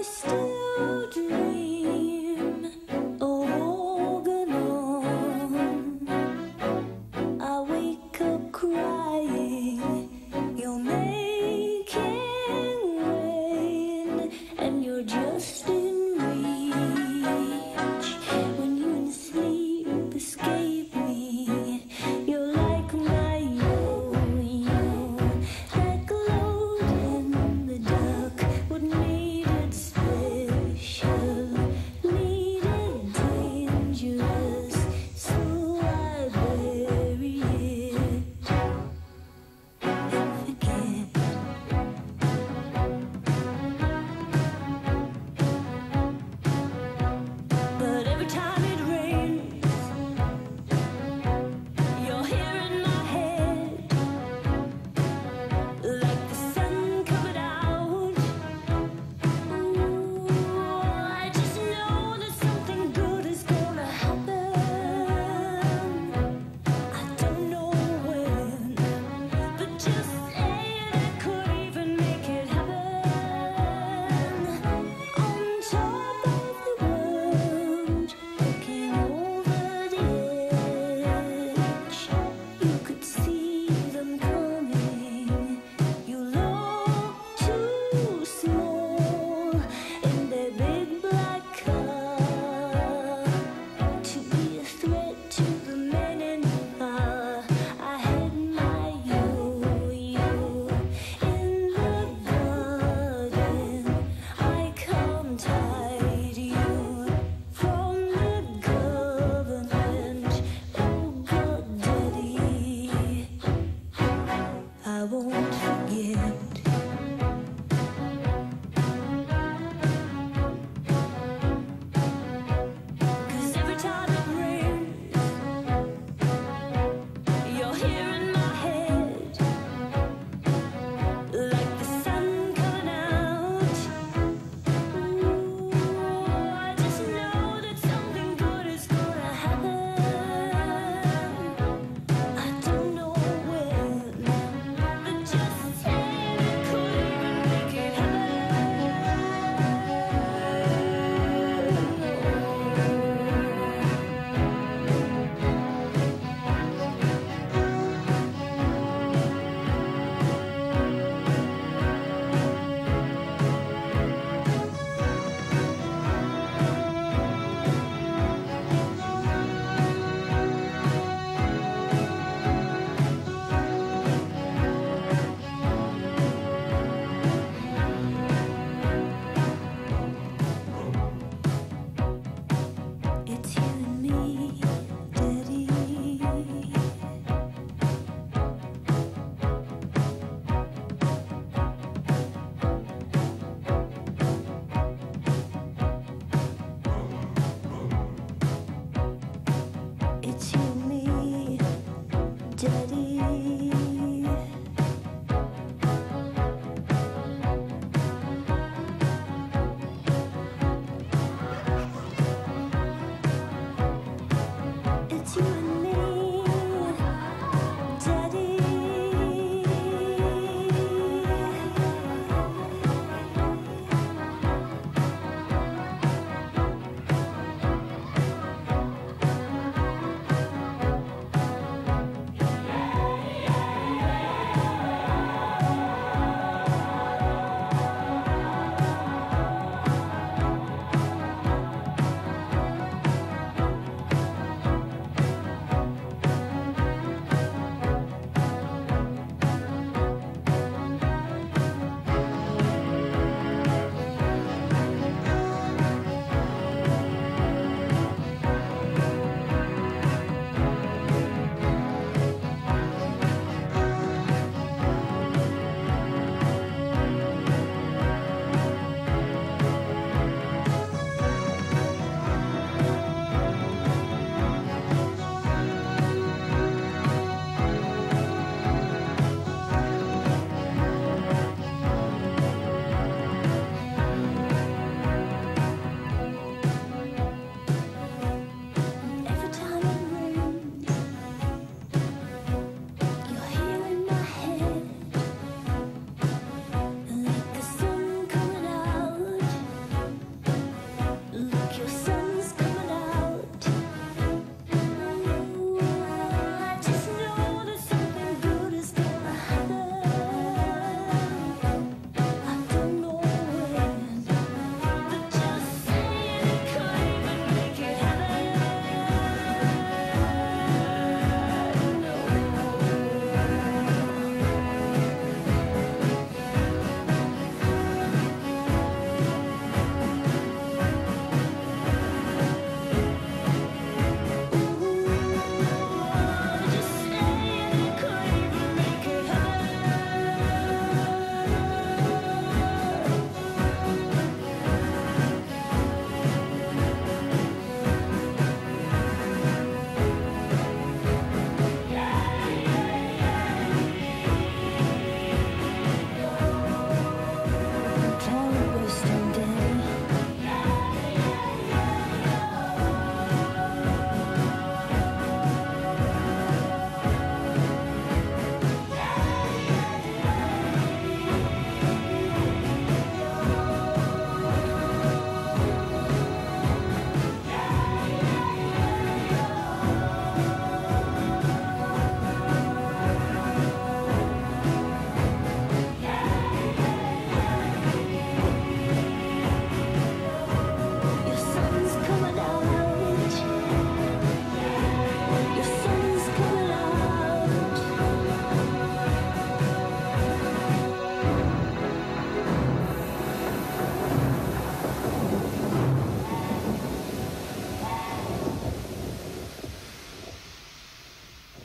Mr.